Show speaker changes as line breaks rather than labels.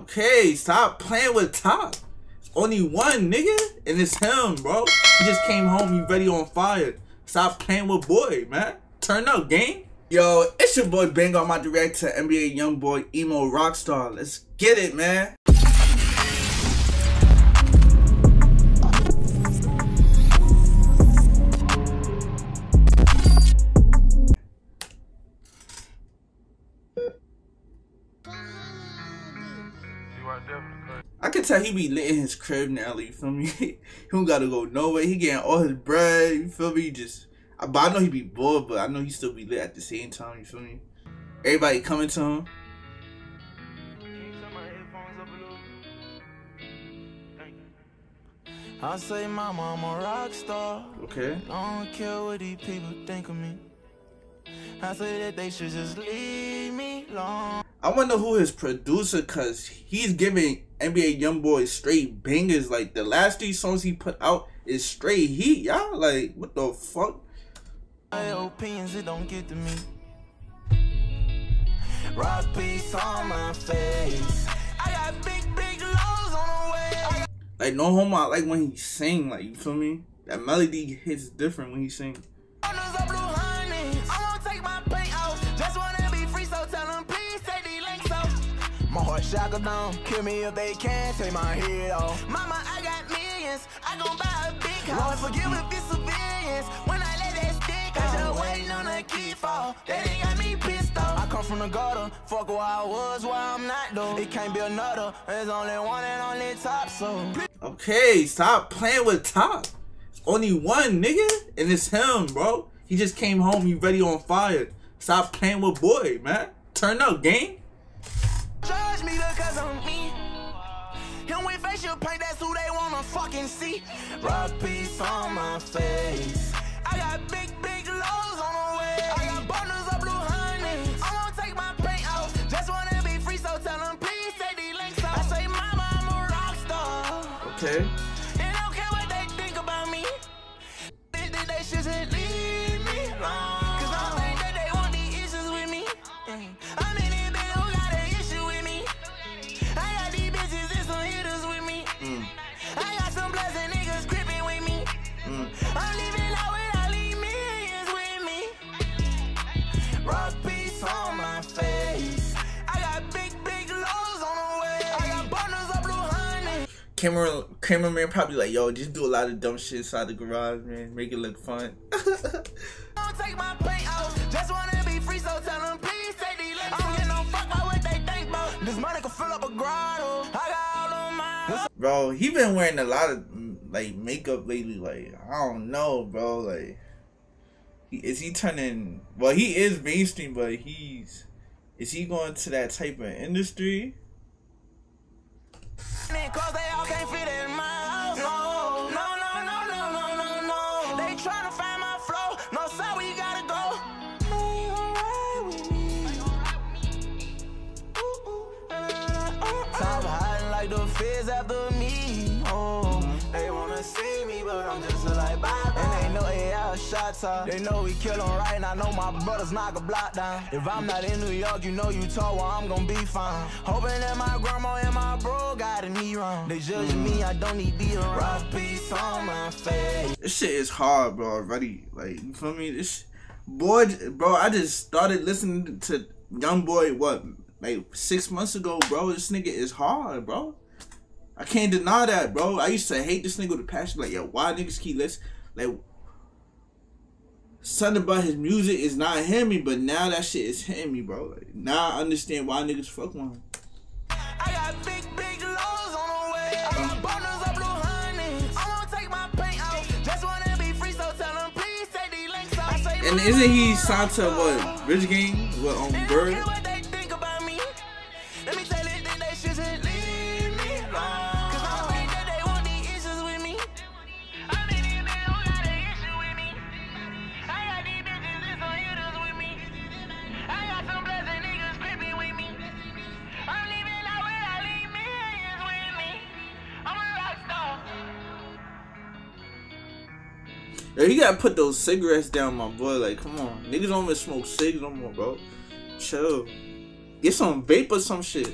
Okay, stop playing with top. It's only one nigga, and it's him, bro. He just came home, he ready on fire. Stop playing with boy, man. Turn up, gang. Yo, it's your boy Banko my director, NBA Young Boy Emo Rockstar. Let's get it, man. I can tell he be lit in his crib now, you feel me? he don't gotta go nowhere. He getting all his bread, you feel me? Just, I, but I know he be bored, but I know he still be lit at the same time, you feel me? Everybody coming to him.
I say, mama, I'm a rock star.
Okay.
I don't care what these people think of me. I say that they should just leave me alone.
I wonder who his producer, cause he's giving NBA YoungBoy straight bangers. Like the last three songs he put out is straight heat. Y'all like what the fuck?
My opinions, it don't get to me. Rock piece on my face. I got big, big lows on the way.
Like no homo, I like when he sing. Like you feel me? That melody hits different when he sing.
Off. My heart shackled down. Kill me if they can. Take my head off. Mama, I got millions. I gon' buy a big house. Lord, forgive if it's civilians. When I let that stick out, just waiting on a key fall. That ain't got me pissed off. I come from the gutter. Fuck where I was, where I'm not though. It can't be another. There's only one and only top, so.
Okay, stop playing with top. It's only one nigga, and it's him, bro. He just came home, he ready on fire. Stop playing with boy, man. Turn up, game.
Me because I'm me. And with facial paint, that's who they wanna fucking see. Piece on my face. I got big, big lows on the way. I got bundles of blue honey. I won't take my paint off. Just wanna be free, so tell them please take links off. I say, mama, I'm a rock star.
Okay. Camera cameraman probably like, yo, just do a lot of dumb shit inside the garage, man. Make it look fun.
Don't take my paint off. Just wanna be free, so tell them please take these links. I don't get fuck about what they think about. This money can fill up a grotto. I got all on mine.
bro, he been wearing a lot of like makeup lately. Like, I don't know, bro. Like, he, is he turning? Well, he is mainstream, but he's is he going to that type of industry?
The feds after me. Oh, they wanna see me, but I'm just like bye bye. And they know AI shots are. They know we kill 'em right, and I know my brothers knock a block down. If I'm not in New York, you know you tall, well, I'm gonna be fine. Hoping that my grandma and my bro got a knee wrong. They judging me, I don't need be around. Rock piece on my face.
This shit is hard, bro. Already, like you feel me? This boy, bro. I just started listening to Young Boy. What, like six months ago, bro? This nigga is hard, bro. I can't deny that, bro. I used to hate this nigga with a passion. Like, yo, why niggas keep listening? Like, something about his music is not hitting me, but now that shit is hitting me, bro. Like, now I understand why niggas fuck with him.
I got big, big lows on the way. I got bundles of blue honey. I won't take my paint off. Just wanna be free, so tell them please take these links off.
And isn't he signed to what Rich Gang? What on Bird? Yo, you gotta put those cigarettes down, my boy. Like, come on. Niggas don't even smoke cigs no more, bro. Chill. Get some vape or some shit.